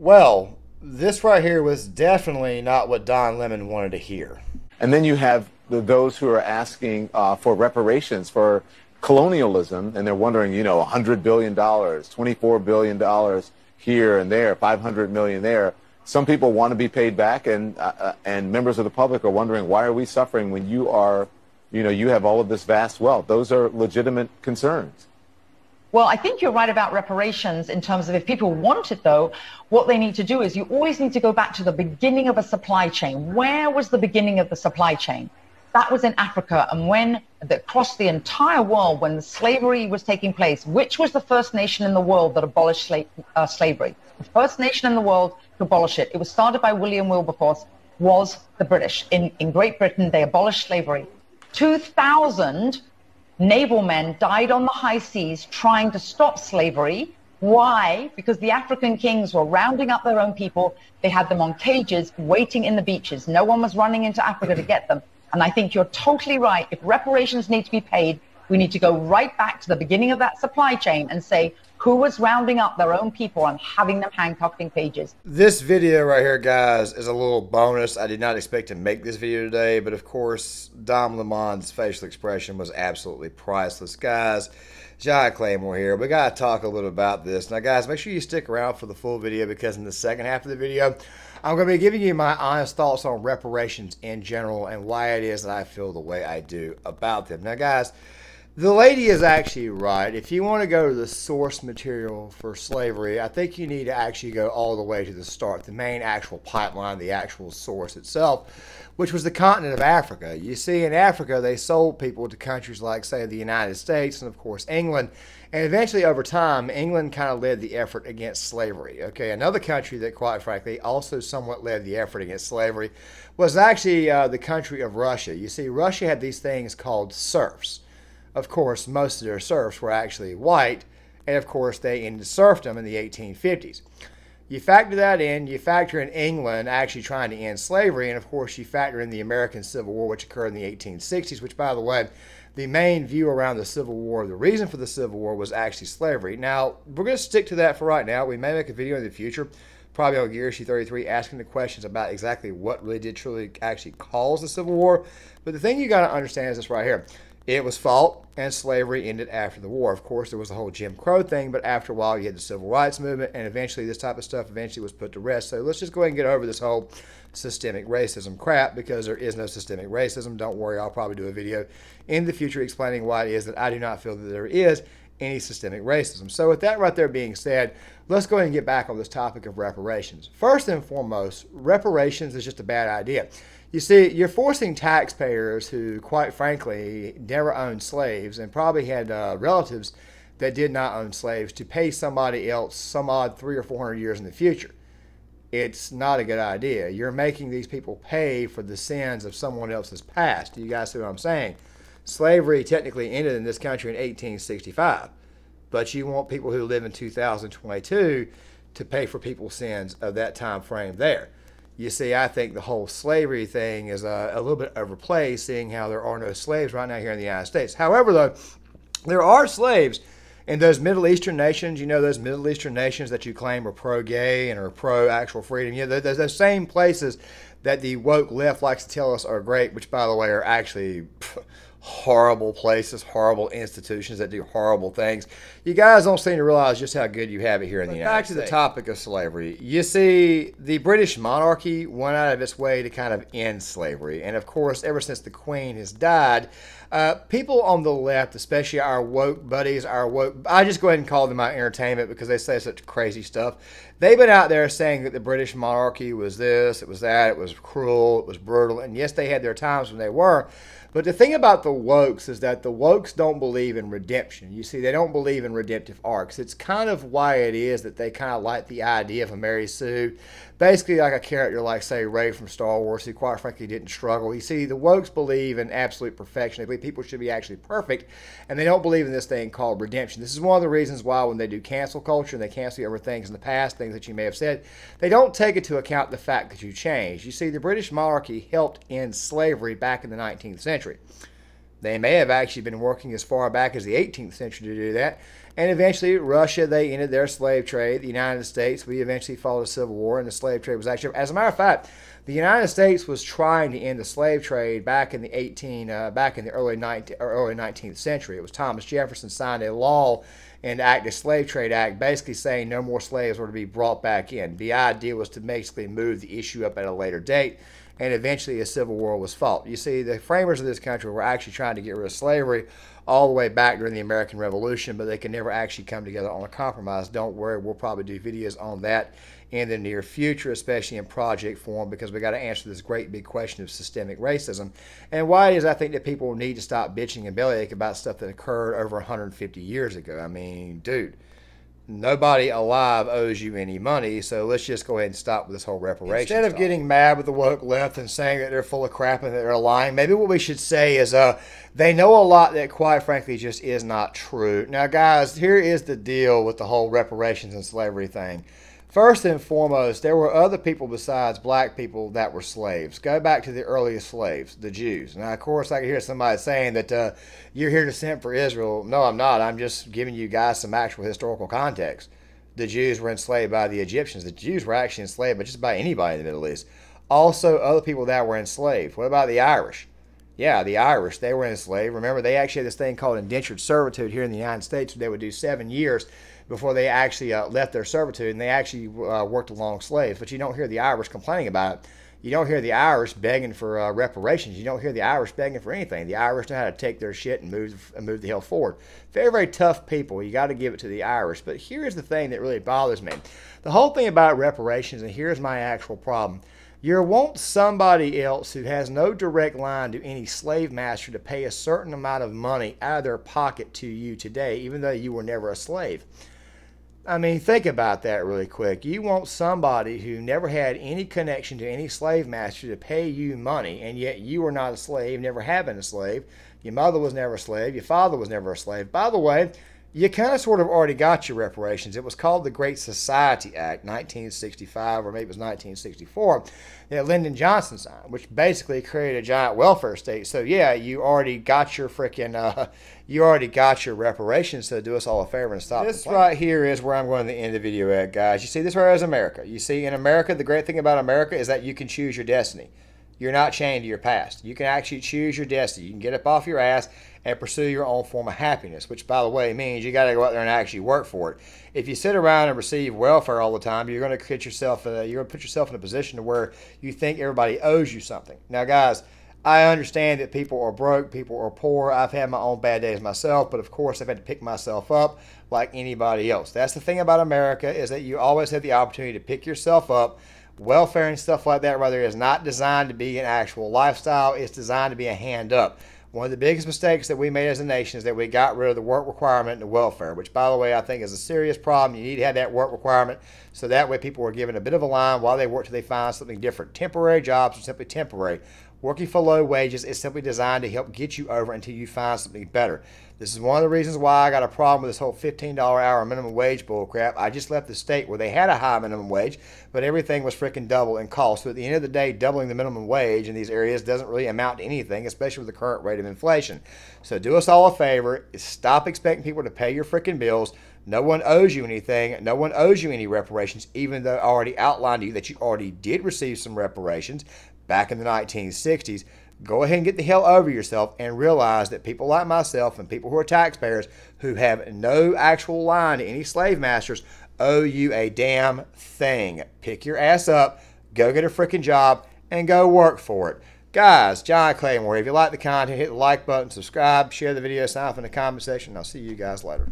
Well, this right here was definitely not what Don Lemon wanted to hear. And then you have the, those who are asking uh, for reparations for colonialism, and they're wondering, you know, $100 billion, $24 billion here and there, 500 million there. Some people want to be paid back, and uh, uh, and members of the public are wondering why are we suffering when you are, you know, you have all of this vast wealth. Those are legitimate concerns. Well, I think you're right about reparations in terms of if people want it, though, what they need to do is you always need to go back to the beginning of a supply chain. Where was the beginning of the supply chain? That was in Africa. And when across the entire world, when the slavery was taking place, which was the first nation in the world that abolished sla- uh, slavery? The first nation in the world to abolish it. It was started by William Wilberforce, was the British. In, in Great Britain, they abolished slavery. 2,000 naval men died on the high seas trying to stop slavery. Why? Because the African kings were rounding up their own people. They had them on cages waiting in the beaches. No one was running into Africa to get them. And I think you're totally right. If reparations need to be paid, we need to go right back to the beginning of that supply chain and say, who was rounding up their own people and having them handcuffed in cages. This video right here, guys, is a little bonus. I did not expect to make this video today, but of course, Don Lemon's facial expression was absolutely priceless. Guys, John Claymore here. We got to talk a little about this. Now, guys, make sure you stick around for the full video because in the second half of the video, I'm going to be giving you my honest thoughts on reparations in general and why it is that I feel the way I do about them. Now, guys, the lady is actually right. If you want to go to the source material for slavery, I think you need to actually go all the way to the start, the main actual pipeline, the actual source itself, which was the continent of Africa. You see, in Africa, they sold people to countries like, say, the United States and, of course, England. And eventually, over time, England kind of led the effort against slavery. Okay, another country that, quite frankly, also somewhat led the effort against slavery was actually uh, the country of Russia. You see, Russia had these things called serfs of course, most of their serfs were actually white, and of course, they ended serfdom in the 1850s. You factor that in, you factor in England actually trying to end slavery, and of course, you factor in the American Civil War, which occurred in the 1860s, which, by the way, the main view around the Civil War, the reason for the Civil War was actually slavery. Now, we're going to stick to that for right now. We may make a video in the future, probably on Gear 33, asking the questions about exactly what really did truly actually cause the Civil War. But the thing you got to understand is this right here. It was fought, and slavery ended after the war. Of course, there was the whole Jim Crow thing, but after a while, you had the civil rights movement, and eventually, this type of stuff eventually was put to rest. So let's just go ahead and get over this whole systemic racism crap because there is no systemic racism. Don't worry, I'll probably do a video in the future explaining why it is that I do not feel that there is any systemic racism. So, with that right there being said, let's go ahead and get back on this topic of reparations. First and foremost, reparations is just a bad idea. You see, you're forcing taxpayers who, quite frankly, never owned slaves and probably had uh, relatives that did not own slaves to pay somebody else some odd three or four hundred years in the future. It's not a good idea. You're making these people pay for the sins of someone else's past. Do you guys see what I'm saying? Slavery technically ended in this country in 1865, but you want people who live in 2022 to pay for people's sins of that time frame there you see, I think the whole slavery thing is a, a, little bit overplayed, seeing how there are no slaves right now here in the United States. However, though, there are slaves in those Middle Eastern nations. You know, those Middle Eastern nations that you claim are pro-gay and are pro-actual freedom. You know, those, those same places that the woke left likes to tell us are great, which, by the way, are actually. Pff, horrible places, horrible institutions that do horrible things. You guys don't seem to realize just how good you have it here in but the United States. Back to the topic of slavery. You see, the British monarchy went out of its way to kind of end slavery. And of course, ever since the Queen has died, uh, people on the left, especially our woke buddies, our woke, I just go ahead and call them my entertainment because they say such crazy stuff. They've been out there saying that the British monarchy was this, it was that, it was cruel, it was brutal. And yes, they had their times when they were. But the thing about the wokes is that the wokes don't believe in redemption. You see, they don't believe in redemptive arcs. It's kind of why it is that they kind of like the idea of a Mary Sue basically like a character like say Rey from Star Wars who quite frankly didn't struggle. You see, the wokes believe in absolute perfection. They believe people should be actually perfect, and they don't believe in this thing called redemption. This is one of the reasons why when they do cancel culture and they cancel over things in the past, things that you may have said, they don't take into account the fact that you changed. You see, the British monarchy helped end slavery back in the 19th century. They may have actually been working as far back as the 18th century to do that. And eventually, Russia, they ended their slave trade. The United States, we eventually followed a civil war, and the slave trade was actually, as a matter of fact, the United States was trying to end the slave trade back in the 18, uh, back in the early 19, early 19th century. It was Thomas Jefferson signed a law and act the Slave Trade Act, basically saying no more slaves were to be brought back in. The idea was to basically move the issue up at a later date, and eventually a civil war was fought. You see, the framers of this country were actually trying to get rid of slavery all the way back during the American Revolution, but they could never actually come together on a compromise. Don't worry, we'll probably do videos on that in the near future, especially in project form, because we got to answer this great big question of systemic racism. And why is I think that people need to stop bitching and bellyache about stuff that occurred over 150 years ago. I mean, dude nobody alive owes you any money, so let's just go ahead and stop with this whole reparation. Instead of getting mad with the woke left and saying that they're full of crap and that they're lying, maybe what we should say is uh, they know a lot that quite frankly just is not true. Now, guys, here is the deal with the whole reparations and slavery thing. First and foremost, there were other people besides black people that were slaves. Go back to the earliest slaves, the Jews. Now, of course, I can hear somebody saying that uh, you're here to send for Israel. No, I'm not. I'm just giving you guys some actual historical context. The Jews were enslaved by the Egyptians. The Jews were actually enslaved by just about anybody in the Middle East. Also, other people that were enslaved. What about the Irish? Yeah, the Irish, they were enslaved. Remember, they actually had this thing called indentured servitude here in the United States they would do seven years before they actually uh, left their servitude and they actually uh, worked along slaves. But you don't hear the Irish complaining about it. You don't hear the Irish begging for uh, reparations. You don't hear the Irish begging for anything. The Irish know how to take their shit and move and move the hell forward. Very, very tough people. You got to give it to the Irish. But here's the thing that really bothers me: the whole thing about reparations, and here's my actual problem. You want somebody else who has no direct line to any slave master to pay a certain amount of money out of their pocket to you today, even though you were never a slave. I mean, think about that really quick. You want somebody who never had any connection to any slave master to pay you money, and yet you were not a slave, never have been a slave. Your mother was never a slave. Your father was never a slave. By the way, you kind of sort of already got your reparations. It was called the Great Society Act, 1965, or maybe it was 1964, that Lyndon Johnson signed, which basically created a giant welfare state. So yeah, you already got your freaking, uh, you already got your reparations. So do us all a favor and stop. This right here is where I'm going to end the video at, guys. You see, this right is America. You see, in America, the great thing about America is that you can choose your destiny you're not chained to your past. You can actually choose your destiny. You can get up off your ass and pursue your own form of happiness, which, by the way, means you got to go out there and actually work for it. If you sit around and receive welfare all the time, you're going to put yourself you're going to put yourself in a position to where you think everybody owes you something. Now, guys. I understand that people are broke, people are poor. I've had my own bad days myself, but of course I've had to pick myself up like anybody else. That's the thing about America is that you always have the opportunity to pick yourself up welfare and stuff like that rather is not designed to be an actual lifestyle. It's designed to be a hand up. One of the biggest mistakes that we made as a nation is that we got rid of the work requirement and the welfare which by the way i think is a serious problem. You need to have that work requirement so that way people are given a bit of a line while they work till they find something different. Temporary jobs are simply temporary Working for low wages is simply designed to help get you over until you find something better. This is one of the reasons why I got a problem with this whole $15 hour minimum wage bullcrap. I just left the state where they had a high minimum wage, but everything was freaking double in cost. So at the end of the day, doubling the minimum wage in these areas doesn't really amount to anything, especially with the current rate of inflation. So do us all a favor, stop expecting people to pay your freaking bills. No one owes you anything. No one owes you any reparations, even though I already outlined to you that you already did receive some reparations back in the 1960s, go ahead and get the hell over yourself and realize that people like myself and people who are taxpayers who have no actual line to any slave masters owe you a damn thing. Pick your ass up, go get a freaking job, and go work for it. Guys, John Claymore, if you like the content, hit the like button, subscribe, share the video, sign up in the comment section. I'll see you guys later.